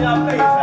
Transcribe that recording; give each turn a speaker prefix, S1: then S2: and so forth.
S1: minha bênção.